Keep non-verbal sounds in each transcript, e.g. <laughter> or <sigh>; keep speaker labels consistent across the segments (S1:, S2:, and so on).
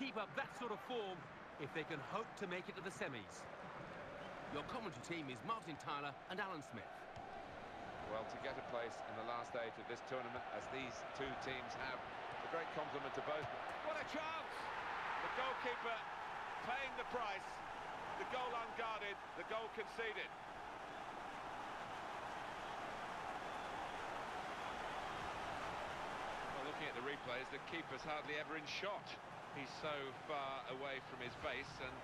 S1: keep up that sort of form if they can hope to make it to the semis. Your commentary team is Martin Tyler and Alan Smith.
S2: Well, to get a place in the last eight of this tournament, as these two teams have, a great compliment to both. What a chance! The goalkeeper paying the price. The goal unguarded, the goal conceded. Well, looking at the replays, the keeper's hardly ever in shot. He's so far away from his base and.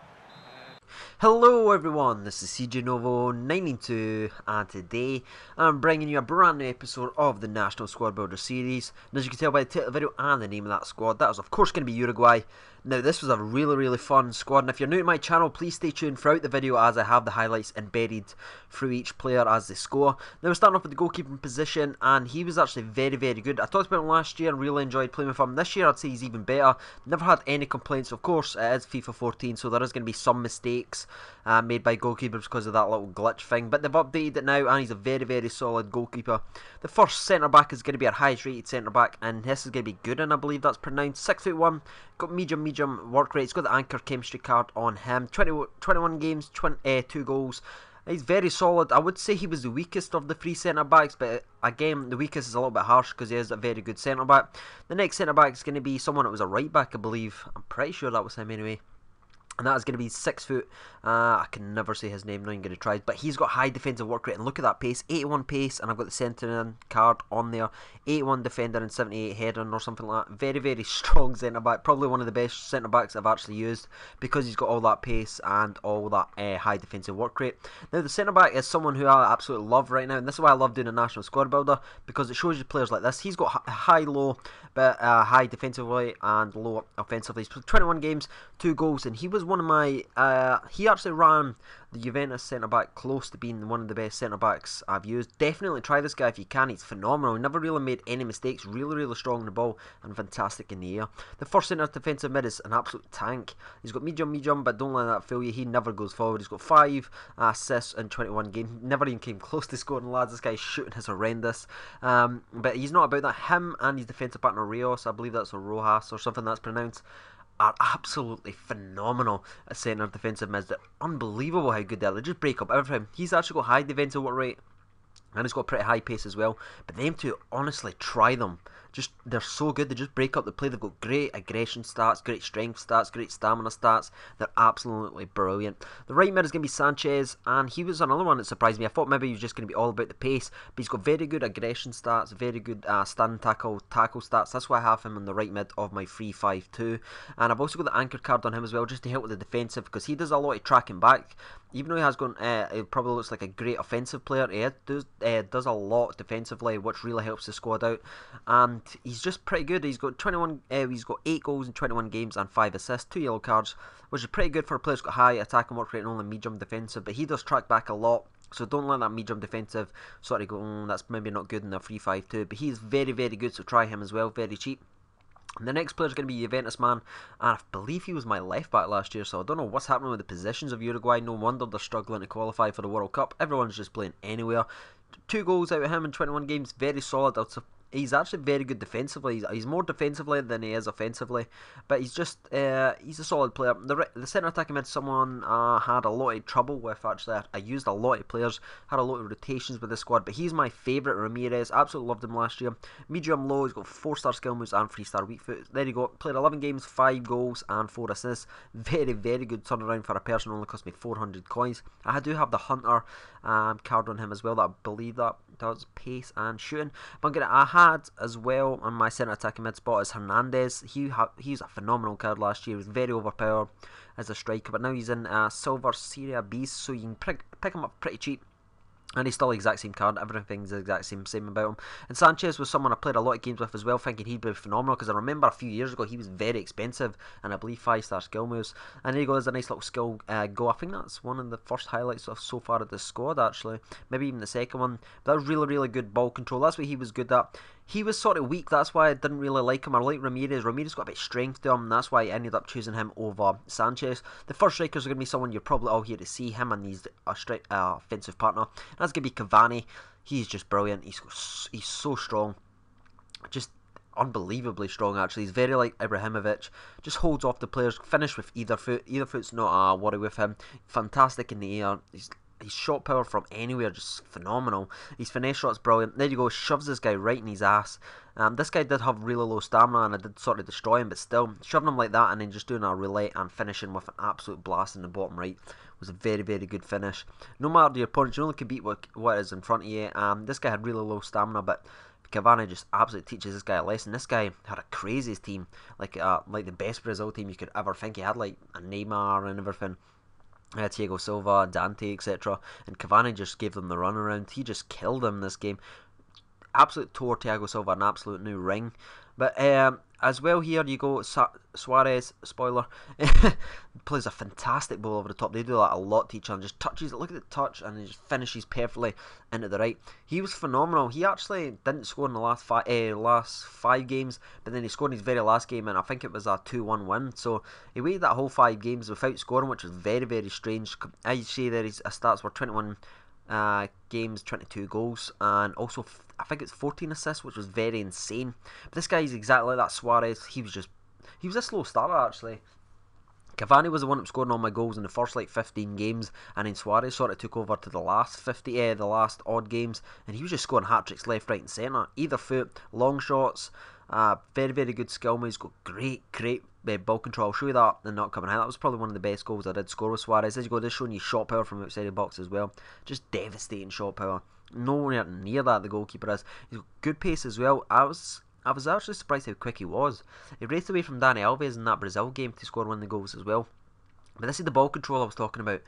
S3: Hello everyone, this is CJ Novo 992 and today I'm bringing you a brand new episode of the National Squad Builder series and as you can tell by the title of the video and the name of that squad, that is of course going to be Uruguay now this was a really really fun squad and if you're new to my channel please stay tuned throughout the video as I have the highlights embedded through each player as they score. Now we're starting off with the goalkeeping position and he was actually very very good. I talked about him last year and really enjoyed playing with him. This year I'd say he's even better. Never had any complaints. Of course it is FIFA 14 so there is going to be some mistakes uh, made by goalkeepers because of that little glitch thing but they've updated it now and he's a very very solid goalkeeper. The first centre back is going to be our highest rated centre back and this is going to be Gooden I believe that's pronounced. 6 foot 1 got medium medium work rate. He's got the anchor chemistry card on him. 20, 21 games, 20, uh, 2 goals. He's very solid. I would say he was the weakest of the three centre backs, but again, the weakest is a little bit harsh because he is a very good centre back. The next centre back is going to be someone that was a right back, I believe. I'm pretty sure that was him anyway and that is going to be six foot. Uh, I can never say his name. Not even going to try, but he's got high defensive work rate. And look at that pace, 81 pace, and I've got the centre card on there. 81 defender and 78 heading or something like that. Very very <laughs> strong centre back. Probably one of the best centre backs I've actually used because he's got all that pace and all that uh, high defensive work rate. Now the centre back is someone who I absolutely love right now, and this is why I love doing a national squad builder because it shows you players like this. He's got high low, but uh, high defensively and low offensively. He's played 21 games, two goals, and he was one of my. Uh, he actually ran the Juventus centre back close to being one of the best centre backs I've used. Definitely try this guy if you can. He's phenomenal. He never really made any mistakes. Really, really strong in the ball and fantastic in the air. The first centre defensive mid is an absolute tank. He's got medium, medium, but don't let that fool you. He never goes forward. He's got five assists in 21 games. Never even came close to scoring, lads. This guy's shooting is horrendous. Um, but he's not about that. Him and his defensive partner Rios, I believe that's a Rojas or something that's pronounced are absolutely phenomenal at centre defensive mids. They're unbelievable how good they are. They just break up everything. He's actually got high defensive work rate and he's got pretty high pace as well. But them two, honestly, try them just they're so good. They just break up the play. They've got great aggression stats, great strength stats, great stamina stats. They're absolutely brilliant. The right mid is going to be Sanchez, and he was another one that surprised me. I thought maybe he was just going to be all about the pace, but he's got very good aggression stats, very good uh, stand tackle tackle stats. That's why I have him in the right mid of my 3-5-2. And I've also got the anchor card on him as well, just to help with the defensive, because he does a lot of tracking back. Even though he has gone, uh, he probably looks like a great offensive player. He does uh, does a lot defensively, which really helps the squad out. And he's just pretty good. He's got 21. Uh, he's got eight goals in 21 games and five assists, two yellow cards, which is pretty good for a player who's got high attack and work rate and only medium defensive. But he does track back a lot. So don't let that medium defensive sort of go, mm, that's maybe not good in a 3-5-2. But he's very, very good, so try him as well. Very cheap. The next player is going to be Juventus man, and I believe he was my left back last year, so I don't know what's happening with the positions of Uruguay. No wonder they're struggling to qualify for the World Cup. Everyone's just playing anywhere. Two goals out of him in 21 games, very solid. I'd he's actually very good defensively. He's, he's, more defensively than he is offensively, but he's just uh, he's a solid player. The the centre attacking mid someone uh, had a lot of trouble with actually. I used a lot of players, had a lot of rotations with the squad, but he's my favourite. Ramirez, absolutely loved him last year. Medium low, he's got four star skill moves and three star weak foot. There you go. Played 11 games, five goals and four assists. Very very good turnaround for a person. Only cost me 400 coins. I do have the hunter um, card on him as well. That I believe that does pace and shooting. But I'm gonna, I as well on my centre attacking mid spot is Hernandez. He ha, he's a phenomenal card last year. He was very overpowered as a striker, but now he's in uh, Silver Serie B, so you can pick him up pretty cheap. And he's still the exact same card. Everything's the exact same same about him. And Sanchez was someone I played a lot of games with as well, thinking he'd be phenomenal. Because I remember a few years ago he was very expensive, and I believe five star skill moves. And there you go, there's a nice little skill uh, go. I think that's one of the first highlights of so far of the squad actually. Maybe even the second one. But that was really really good ball control. That's what he was good at he was sort of weak. That's why I didn't really like him. I like Ramirez. Ramirez got a bit of strength to him. That's why I ended up choosing him over Sanchez. The first strikers are going to be someone you're probably all here to see. Him and he's a stri- uh, offensive partner. That's going to be Cavani. He's just brilliant. He's he's so strong. Just unbelievably strong. Actually, he's very like Ibrahimovic. Just holds off the players. Finish with either foot. Either foot's not a worry with him. Fantastic in the air. He's his shot power from anywhere just phenomenal. His finesse shot's brilliant. There you go, shoves this guy right in his ass. Um, this guy did have really low stamina and I did sort of destroy him, but still, shoving him like that and then just doing a relay and finishing with an absolute blast in the bottom right was a very, very good finish. No matter your opponent, you only can beat what, what is in front of you. Um, this guy had really low stamina, but Cavani just absolutely teaches this guy a lesson. This guy had a craziest team, like uh, like the best Brazil team you could ever think. He had like a Neymar and everything uh, Thiago Silva, Dante, etc. And Cavani just gave them the run around. He just killed them this game. Absolute tore Thiago Silva an absolute new ring. But um, as well here you go Suarez spoiler <laughs> plays a fantastic ball over the top. They do that a lot to each other. Just touches it look at the touch and he just finishes perfectly into the right. He was phenomenal. He actually didn't score in the last five uh, last five games but then he scored in his very last game and I think it was a 2-1 win. So he waited that whole five games without scoring which was very very strange. You see there his stats were 21 uh, games, 22 goals, and also I think it's 14 assists, which was very insane. But this guy is exactly like that Suarez. He was just he was a slow starter actually. Cavani was the one that scored all my goals in the first like 15 games, and then Suarez sort of took over to the last 50, eh, the last odd games, and he was just scoring hat tricks left, right, and centre. Either foot, long shots, uh, very, very good skill. He's got great, great uh, ball control. I'll show you that in not coming high. That was probably one of the best goals I did score with Suarez. As you go, just showing you shot power from outside the box as well. Just devastating shot power. Nowhere near that the goalkeeper is. He's got good pace as well. I was I was actually surprised how quick he was. He raced away from Dani Alves in that Brazil game to score one of the goals as well. But this is the ball control I was talking about.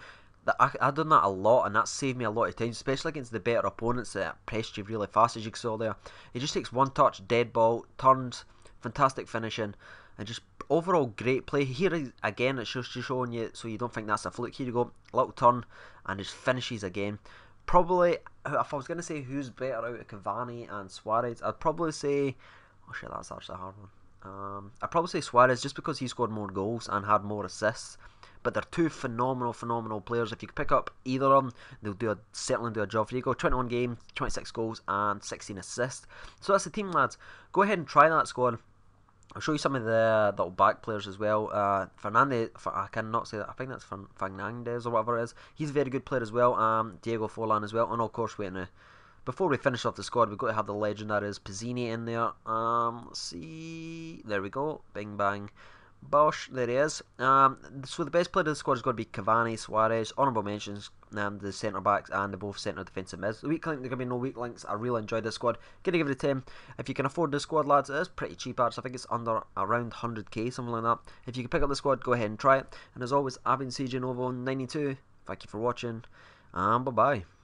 S3: That I, I've done that a lot, and that saved me a lot of time, especially against the better opponents that pressed you really fast, as you saw there. He just takes one touch, dead ball, turns, fantastic finishing, and just overall great play. Here again, it's just showing you so you don't think that's a fluke. Here you go, little turn, and just finishes again. Probably, if I was going to say who's better out of Cavani and Suarez, I'd probably say, oh shit, that's actually a hard one. Um, I'd probably say Suarez just because he scored more goals and had more assists. But they're two phenomenal, phenomenal players. If you pick up either of them, they'll do a, certainly do a job for you. Go 21 games, 26 goals, and 16 assists. So that's the team, lads. Go ahead and try that squad. I'll show you some of the little back players as well. Uh, Fernandez, I cannot say that. I think that's Fernandez or whatever it is. He's a very good player as well. Um, Diego Forlan as well. And of course, waiting to before we finish off the squad, we've got to have the legend that is Pizzini in there. Um, let's see. There we go. Bing bang. Bosch, there he is. Um, so the best player of the squad is going to be Cavani, Suarez, honourable mentions, um, the centre backs and the both centre defensive mids. The weak link, there going to be no weak links. I really enjoyed this squad. Gonna give it a 10. If you can afford this squad, lads, it is pretty cheap actually. I think it's under around 100k, something like that. If you can pick up the squad, go ahead and try it. And as always, I've been CJ Novo 92. Thank you for watching, and bye bye.